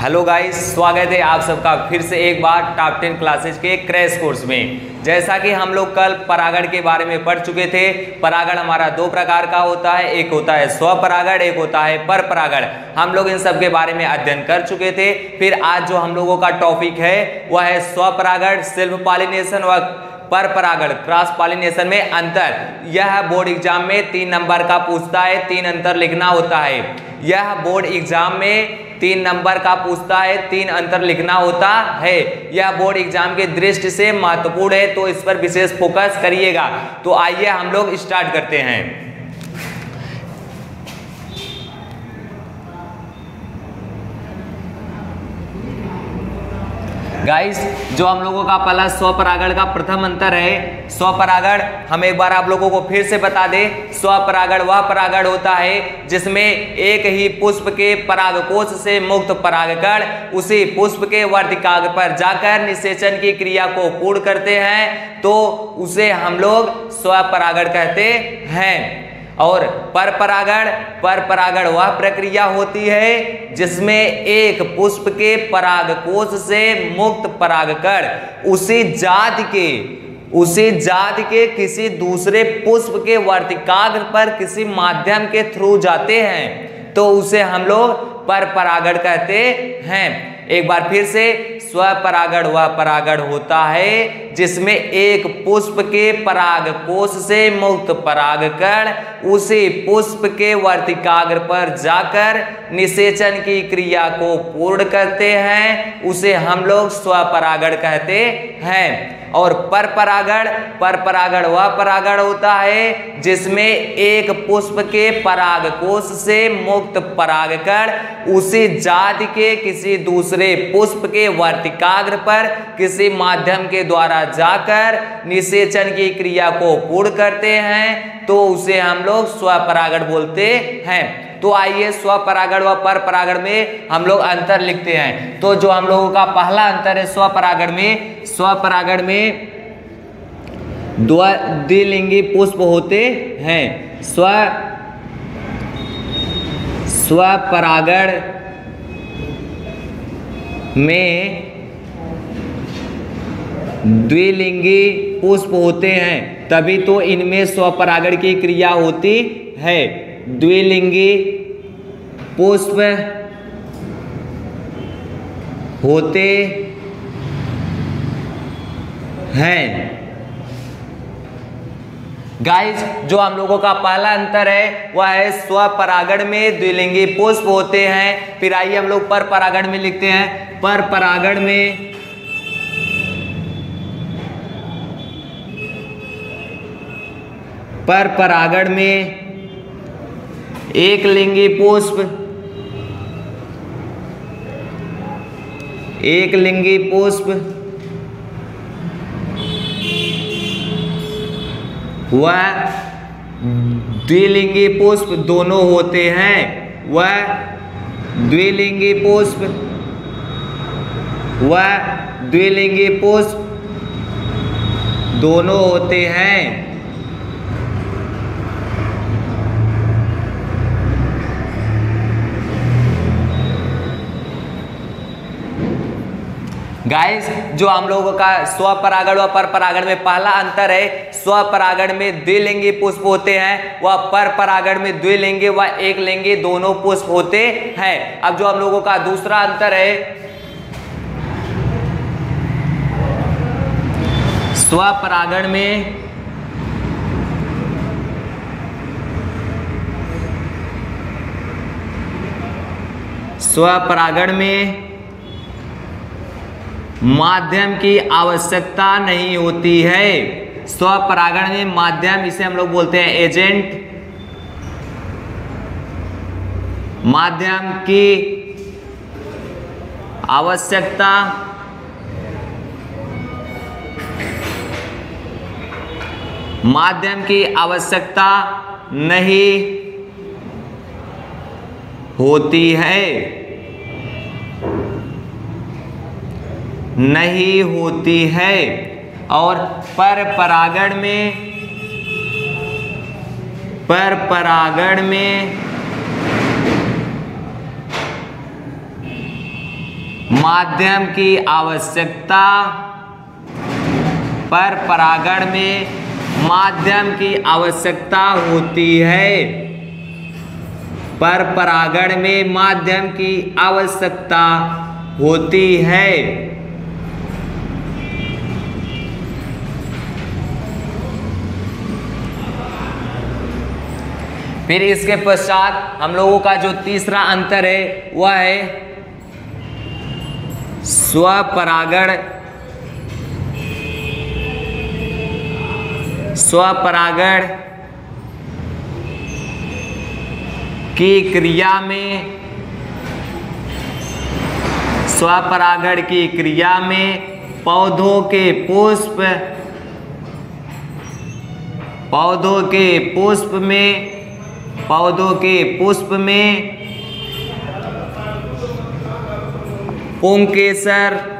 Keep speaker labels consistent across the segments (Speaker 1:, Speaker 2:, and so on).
Speaker 1: Hello guys, स्वागत है आप सबका फिर से एक बार टॉप टेन क्लासेज के क्रैश कोर्स में। जैसा कि हम लोग कल परागण के बारे में पढ़ चुके थे, परागण हमारा दो प्रकार का होता है, एक होता है स्वपरागण एक होता है पर परागण। हम लोग इन सब के बारे में अध्ययन कर चुके थे। फिर आज जो हम लोगों का टॉपिक है, वह है स्वपरागण सेल्फ पॉलिनेशन व पर परागण क्रॉस पॉलिनेशन में अंतर। यह बोर्ड एग्ज़ाम में तीन नंबर का पूछता है, तीन अंतर लिखना होता है। यह बोर्ड एग्ज़ाम में तीन नंबर का पूछता है, तीन अंतर लिखना होता है। यह बोर्ड एग्ज़ाम के दृष्टि से महत्वपूर्ण है तो इस पर विशेष फोकस करिएगा। तो आइए हम लोग स्टार्ट करते हैं। गाइस जो हम लोगों का पहला स्वपरागण का प्रथम अंतर है स्वपरागण हम एक बार आप लोगों को फिर से बता दें स्वपरागण वह परागण होता है जिसमें एक ही पुष्प के परागकोश से मुक्त परागकण उसी पुष्प के वर्तिकाग पर जाकर निषेचन की क्रिया को पूर्ण करते हैं तो उसे हम लोग स्वपरागण कहते हैं। और पर परागण पर परागण वह प्रक्रिया होती है जिसमें एक पुष्प के परागकोश से मुक्त परागकण उसी जाति के, उसी जाति के किसी दूसरे पुष्प के वर्तिकाग्र पर किसी माध्यम के थ्रू जाते हैं। तो उसे हम लोग पर परागण कहते हैं। एक बार फिर से स्वपरागण वह परागण होता है, जिसमें एक पुष्प के पराग कोष से मुक्त परागकण उसी पुष्प के वर्तिकाग्र पर जाकर निषेचन की क्रिया को पूर्ण करते हैं। उसे हम लोग स्वपरागण कहते हैं। और पर परागण पर परागण वह परागण होता है, जिसमें एक पुष्प के पराग कोष से मुक्त परागकण उसी जाति के किसी दूसरे पुष्प के वर्तिकाग्र पर किसी माध्यम के द्वारा जाकर निषेचन की क्रिया को पूर्ण करते हैं तो उसे हम लोग स्वपरागण बोलते हैं। तो आइए स्वपरागण व पर परागण में हम लोग अंतर लिखते हैं। तो जो हम लोगों का पहला अंतर है स्वपरागण में स्वपरागण में द्विलिंगी पुष्प होते हैं। स्व स्वपरागण में द्विलिंगी पुष्प होते हैं, तभी तो इनमें स्वपरागण की क्रिया होती है। द्विलिंगी पुष्प होते हैं। गाइस जो हम लोगों का पहला अंतर है, वह है स्वपरागण में द्विलिंगी पुष्प होते हैं। फिर आइए हम लोग पर परागण में लिखते हैं। पर परागण में पर परागण में एक लिंगी पुष्प, एक लिंगी पुष्प वह द्विलिंगी पुष्प दोनों होते हैं। वह द्विलिंगी पुष्प वह द्विलिंगी पुष्प दोनों होते हैं। गाइस जो हम लोगों का स्वपरागण व पर परागण में पहला अंतर है। स्वपरागण में द्विलिंगी पुष्प होते हैं, वह पर परागण में द्विलिंगी व एक लिंगी दोनों पुष्प होते हैं। अब जो हम लोगों का दूसरा अंतर है स्वपरागण में स्वपरागण में माध्यम की आवश्यकता नहीं होती है। स्वपरागण में माध्यम इसे हम लोग बोलते हैं एजेंट। माध्यम की आवश्यकता माध्यम की आवश्यकता नहीं होती है। नहीं होती है। और पर परागण में पर परागण में माध्यम की आवश्यकता पर परागण में माध्यम की आवश्यकता होती है। पर परागण में माध्यम की आवश्यकता होती है। फिर इसके पश्चात हम लोगों का जो तीसरा अंतर है, वह है स्वपरागण। स्वपरागण की क्रिया में, स्वपरागण की क्रिया में पौधों के पुष्प, पौधों के पुष्प में, पौधों के पुष्प में पुंकेसर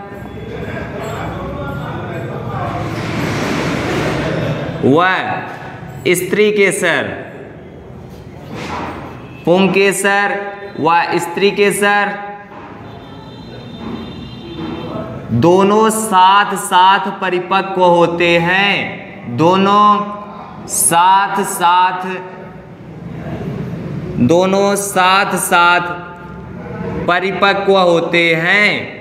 Speaker 1: व स्त्री के सर, पुंग के सर, व स्त्री के सर, दोनों साथ साथ परिपक्व होते हैं। दोनों साथ साथ, दोनों साथ साथ परिपक्व होते हैं।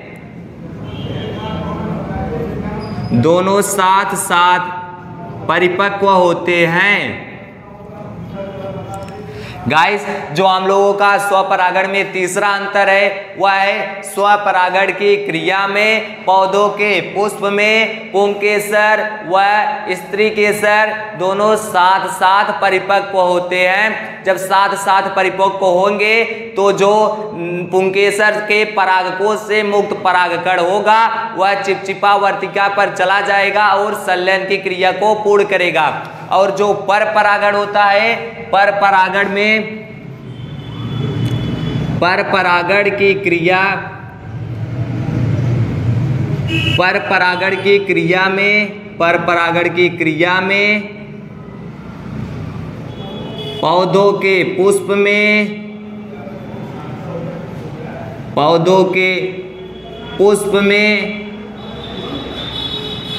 Speaker 1: दोनों साथ साथ परिपक्व होते हैं। गाइस जो हम लोगों का स्वपरागण में तीसरा अंतर है, वह है स्वपरागण की क्रिया में पौधों के पुष्प में पुंकेसर व स्त्री केसर दोनों साथ साथ परिपक्व होते हैं। जब साथ साथ परिपक्व होंगे तो जो पुंकेसर के परागकोश से मुक्त परागकण होगा, वह चिपचिपा वर्तिका पर चला जाएगा और संलयन की क्रिया को पूर्ण करेगा। और जो पर परागण होता है, पर परागण में पर परागण की क्रिया, पर परागण की क्रिया में, पर परागण की क्रिया में, पौधों के पुष्प में, पौधों के पुष्प में,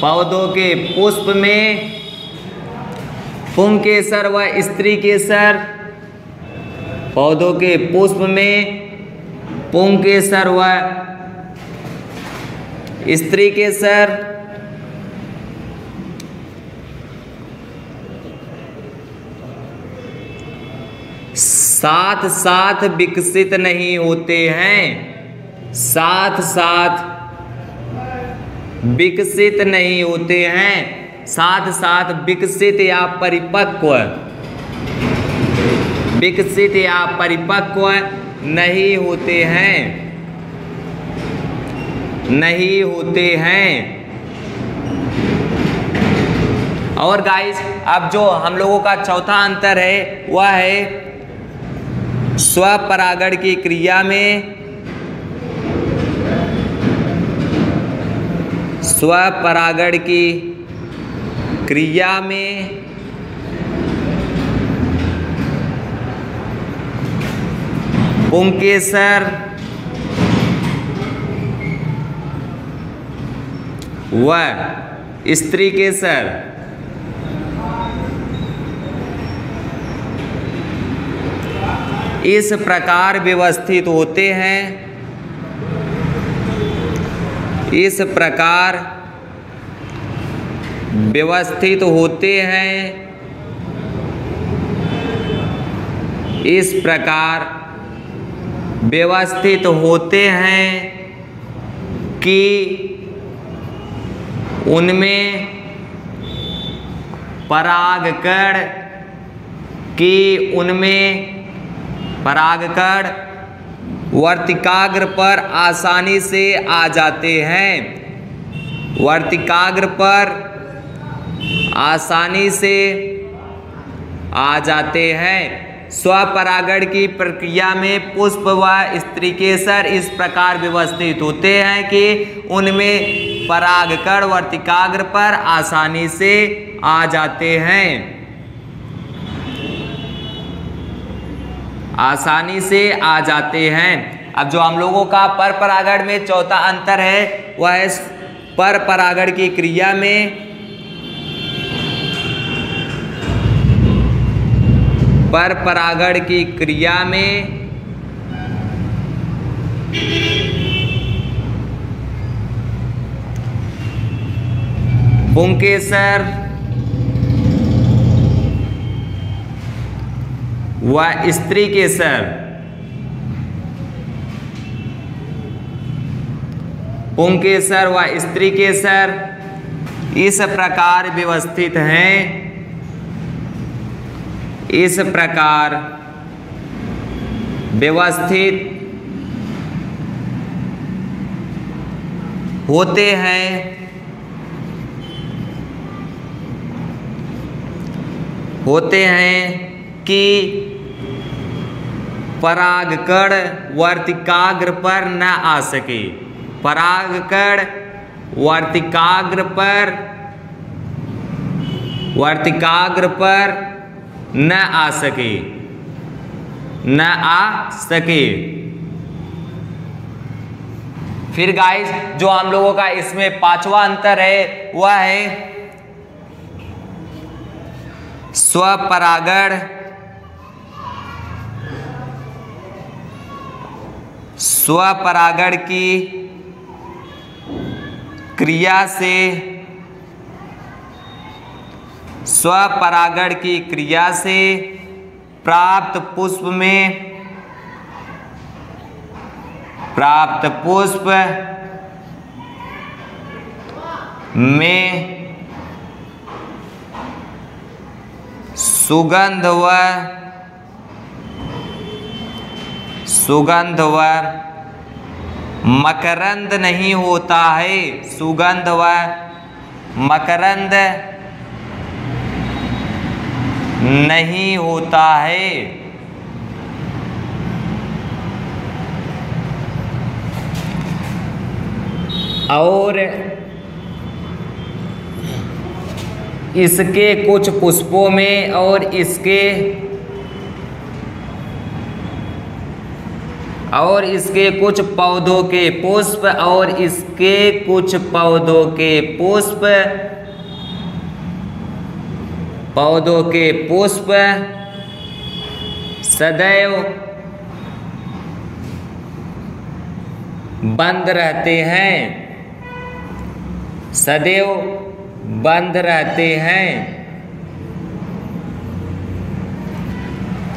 Speaker 1: पौधों के पुष्प में पुंकेसर व स्त्री केसर पौधों के पुष्प में पुंकेसर व स्त्री केसर साथ साथ विकसित नहीं होते हैं। साथ साथ विकसित नहीं होते हैं। साथ साथ विकसित या परिपक्व। विकसित या परिपक्व नहीं होते हैं। नहीं होते हैं। और गाइस अब जो हम लोगों का चौथा अंतर है, वह है स्वपरागण की क्रिया में स्वपरागण की क्रिया में पुंकेसर व स्त्री केसर इस प्रकार व्यवस्थित होते हैं। इस प्रकार व्यवस्थित होते हैं। इस प्रकार व्यवस्थित होते हैं कि उनमें परागकण, कि उनमें परागकण वर्तिकाग्र पर आसानी से आ जाते हैं। वर्तिकाग्र पर आसानी से आ जाते हैं। स्वपरागण की प्रक्रिया में पुष्प व स्त्री स्त्रीकेसर इस प्रकार व्यवस्थित होते हैं कि उनमें परागकण वर्तिकाग्र पर आसानी से आ जाते हैं। आसानी से आ जाते हैं। अब जो हम लोगों का पर परागण में चौथा अंतर है, वह है पर परागण की क्रिया में पर परागण की क्रिया में पुंकेसर व स्त्री केसर पुंकेसर व स्त्री केसर इस प्रकार व्यवस्थित हैं। इस प्रकार व्यवस्थित होते हैं। होते हैं कि परागकण वर्तिकाग्र पर न आ सके। परागकण वर्तिकाग्र पर वर्तिकाग्र पर न आ सके। न आ सके। फिर गाइस जो हम लोगों का इसमें पांचवा अंतर है, वह है स्वपरागण। स्वपरागण की क्रिया से स्वपरागण की क्रिया से प्राप्त पुष्प में प्राप्त पुष्प में सुगंध व सुगंध व मकरंद नहीं होता है। सुगंध व मकरंद नहीं होता है। और इसके कुछ पुष्पों में और इसके और इसके कुछ पौधों के पुष्प और इसके कुछ पौधों के पुष्प पौधों के पुष्प सदैव बंद रहते हैं। सदैव बंद रहते हैं।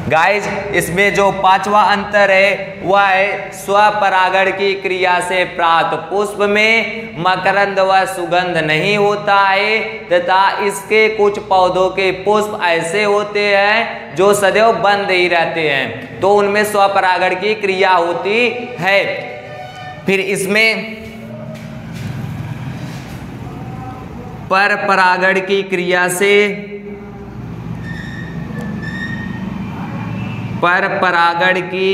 Speaker 1: गाइस इसमें जो पांचवा अंतर है, वह है स्वपरागण की क्रिया से प्राप्त पुष्प में मकरंद व सुगंध नहीं होता है, तथा इसके कुछ पौधों के पुष्प ऐसे होते हैं, जो सदैव बंद ही रहते हैं। तो उनमें स्वपरागण की क्रिया होती है। फिर इसमें पर परागण की क्रिया से पर परागण की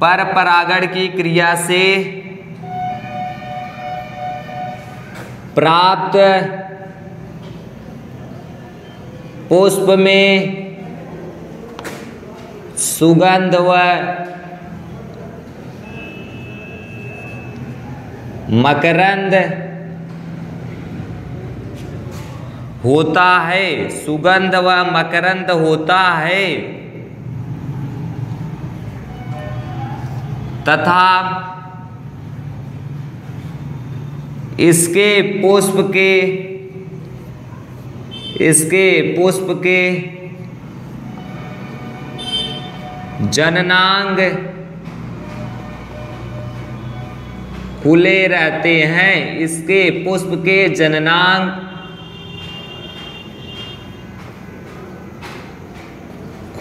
Speaker 1: पर परागण की क्रिया से प्राप्त पुष्प में सुगंध व मकरंद होता है, सुगंध व मकरंद होता है। तथा इसके पुष्प के, इसके पुष्प के जननांग खुले रहते हैं। इसके पुष्प के जननांग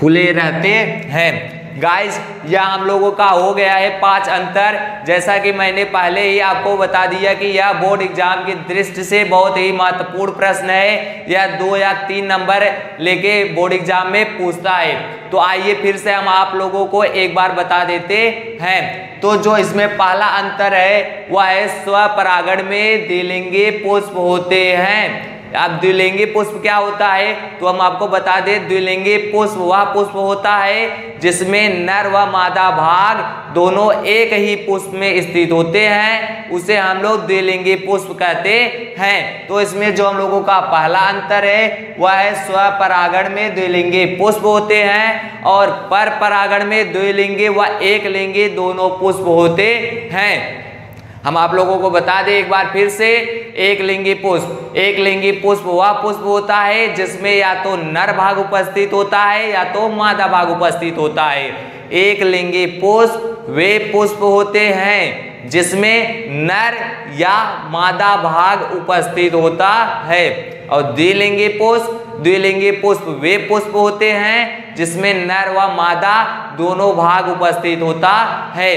Speaker 1: खुले रहते हैं। गाइस यह हम लोगों का हो गया है पाँच अंतर। जैसा कि मैंने पहले ही आपको बता दिया कि यह बोर्ड एग्ज़ाम की दृष्टि से बहुत ही महत्वपूर्ण प्रश्न है। यह दो या तीन नंबर लेके बोर्ड एग्ज़ाम में पूछता है। तो आइए फिर से हम आप लोगों को एक बार बता देते हैं। तो जो इसमें पहला अंतर है, वह है स्वपरागण में द्विलिंगी पुष्प होते हैं। अब द्विलिंगी पुष्प क्या होता है? तो हम आपको बता दें, द्विलिंगी पुष्प वह पुष्प होता है जिसमें नर व मादा भाग दोनों एक ही पुष्प में स्थित होते हैं। उसे हम लोग द्विलिंगी पुष्प कहते हैं। तो इसमें जो हम लोगों का पहला अंतर है, वह है स्वपरागण में द्विलिंगी पुष्प होते हैं और पर परागण में द्विलिंगी व एक लिंगी दोनों पुष्प होते हैं। हम आप लोगों को बता दें एक बार फिर से, एक लिंगी पुष्प, एक लिंगी पुष्प, वह पुष्प होता है जिसमें या तो नर भाग उपस्थित होता है या तो मादा भाग उपस्थित होता है। एक लिंगी पुष्प, वे पुष्प होते हैं जिसमें नर या मादा भाग उपस्थित होता है। और द्विलिंगी पुष्प द्विलिंगी पुष्प, वे पुष्प होते हैं जिसमें नर व मादा दोनों भाग उपस्थित होता है।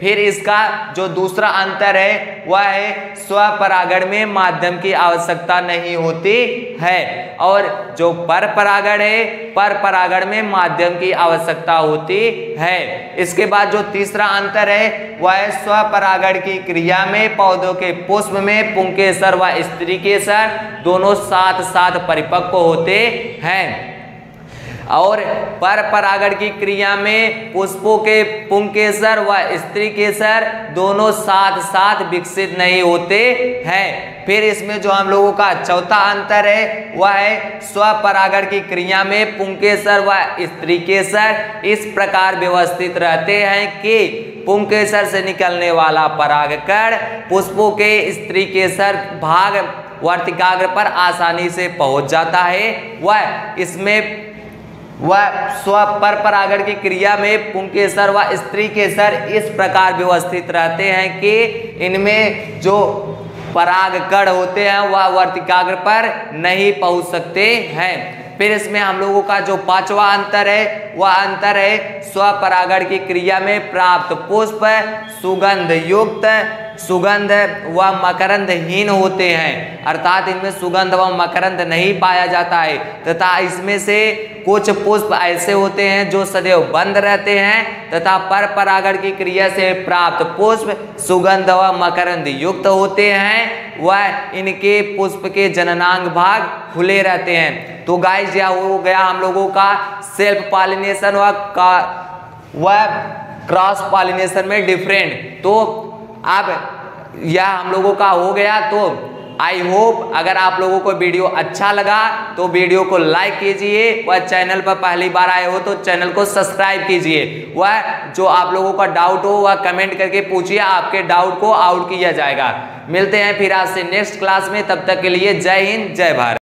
Speaker 1: फिर इसका जो दूसरा अंतर है, वह है स्वपरागण में माध्यम की आवश्यकता नहीं होती है। और जो पर परागण है पर परागण में माध्यम की आवश्यकता होती है। इसके बाद जो तीसरा अंतर है, वह है स्वपरागण की क्रिया में पौधों के पुष्प में पुंकेसर व स्त्री केसर दोनों साथ साथ परिपक्व होते हैं। और पर परागण की क्रिया में पुष्पों के पुंकेसर व स्त्री केसर दोनों साथ साथ विकसित नहीं होते हैं। फिर इसमें जो हम लोगों का चौथा अंतर है, वह है स्वपरागण की क्रिया में पुंकेसर व स्त्री केसर इस प्रकार व्यवस्थित रहते हैं कि पुंकेसर से निकलने वाला परागकण पुष्पों के स्त्री केसर भाग वर्तिकाग्र पर आसानी से पहुँच जाता है। वह इसमें वह स्व पर परागण की क्रिया में पुंकेसर व स्त्री केसर इस प्रकार व्यवस्थित रहते हैं कि इनमें जो पराग कण होते हैं, वह वर्तिकाग्र पर नहीं पहुँच सकते हैं। फिर इसमें हम लोगों का जो पांचवा अंतर है, वह अंतर है स्व स्वपरागण की क्रिया में प्राप्त पुष्प, सुगंध युक्त सुगंध व मकरंदहीन होते हैं। अर्थात इनमें सुगंध व मकरंद नहीं पाया जाता है। तथा इसमें से कुछ पुष्प ऐसे होते हैं जो सदैव बंद रहते हैं। तथा पर परागण की क्रिया से प्राप्त पुष्प, सुगंध व मकरंद युक्त होते हैं। वह इनके पुष्प के जननांग भाग खुले रहते हैं। तो गाइस यह हो गया हम लोगों का सेल्फ पॉलिनेशन व क्रॉस पॉलिनेशन में डिफरेंट तो अब यह हम लोगों का हो गया तो आई होप अगर आप लोगों को वीडियो अच्छा लगा तो वीडियो को लाइक कीजिए, वह चैनल पर पहली बार आए हो तो चैनल को सब्सक्राइब कीजिए। वह जो आप लोगों का डाउट हो, वह कमेंट करके पूछिए, आपके डाउट को आउट किया जाएगा। मिलते हैं फिर आज से नेक्स्ट क्लास में, तब तक के लिए जय हिंद, जय भारत।